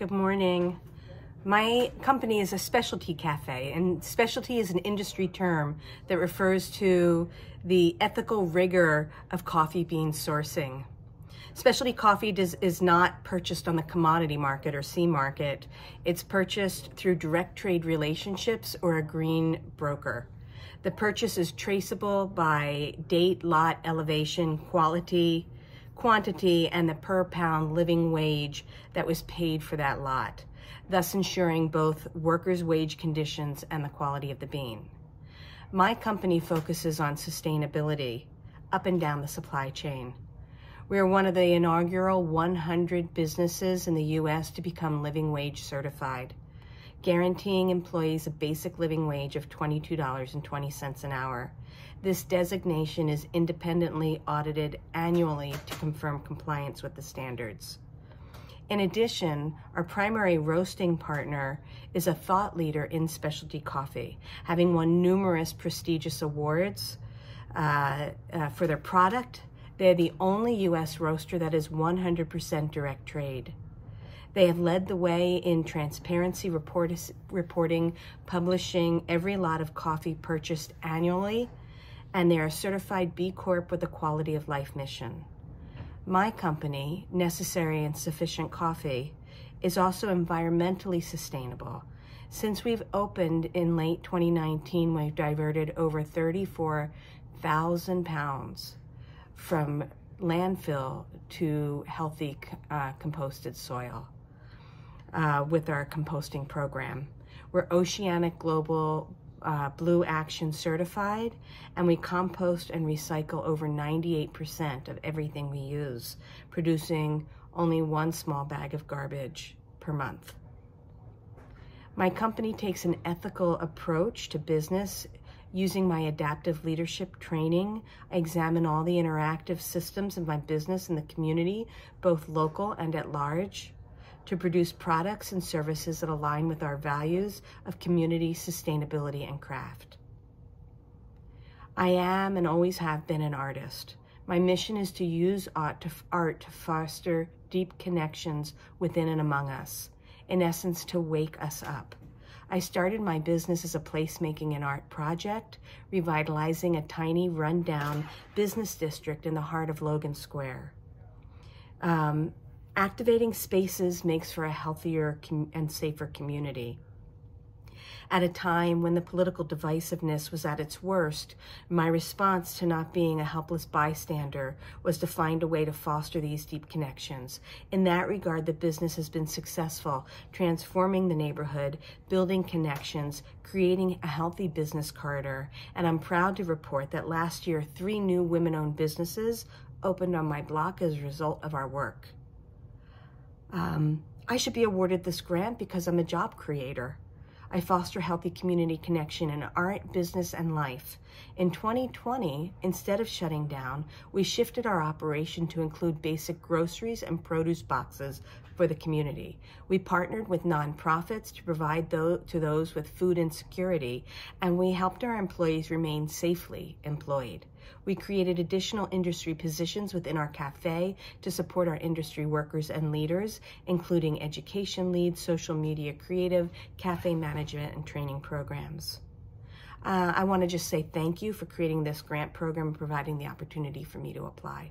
Good morning. My company is a specialty cafe, and specialty is an industry term that refers to the ethical rigor of coffee bean sourcing. Specialty coffee does, is not purchased on the commodity market or C market. It's purchased through direct trade relationships or a green broker. The purchase is traceable by date, lot, elevation, quality, quantity, and the per pound living wage that was paid for that lot, thus ensuring both workers' wage conditions and the quality of the bean. My company focuses on sustainability up and down the supply chain. We are one of the inaugural 100 businesses in the U.S. to become living wage certified guaranteeing employees a basic living wage of $22.20 an hour. This designation is independently audited annually to confirm compliance with the standards. In addition, our primary roasting partner is a thought leader in specialty coffee, having won numerous prestigious awards uh, uh, for their product. They're the only U.S. roaster that is 100% direct trade. They have led the way in transparency report, reporting, publishing every lot of coffee purchased annually, and they are certified B Corp with a quality of life mission. My company, Necessary and Sufficient Coffee, is also environmentally sustainable. Since we've opened in late 2019, we've diverted over 34,000 pounds from landfill to healthy uh, composted soil uh, with our composting program. We're Oceanic Global uh, Blue Action certified, and we compost and recycle over 98% of everything we use, producing only one small bag of garbage per month. My company takes an ethical approach to business using my adaptive leadership training. I examine all the interactive systems of my business and the community, both local and at large to produce products and services that align with our values of community, sustainability, and craft. I am and always have been an artist. My mission is to use art to, art to foster deep connections within and among us, in essence, to wake us up. I started my business as a placemaking and art project, revitalizing a tiny, rundown business district in the heart of Logan Square. Um, Activating spaces makes for a healthier and safer community. At a time when the political divisiveness was at its worst, my response to not being a helpless bystander was to find a way to foster these deep connections. In that regard, the business has been successful, transforming the neighborhood, building connections, creating a healthy business corridor. And I'm proud to report that last year, three new women owned businesses opened on my block as a result of our work um, I should be awarded this grant because I'm a job creator. I foster healthy community connection in art, business, and life. In 2020, instead of shutting down, we shifted our operation to include basic groceries and produce boxes for the community. We partnered with nonprofits to provide to those with food insecurity, and we helped our employees remain safely employed. We created additional industry positions within our cafe to support our industry workers and leaders, including education leads, social media creative, cafe management, and training programs. Uh, I want to just say thank you for creating this grant program and providing the opportunity for me to apply.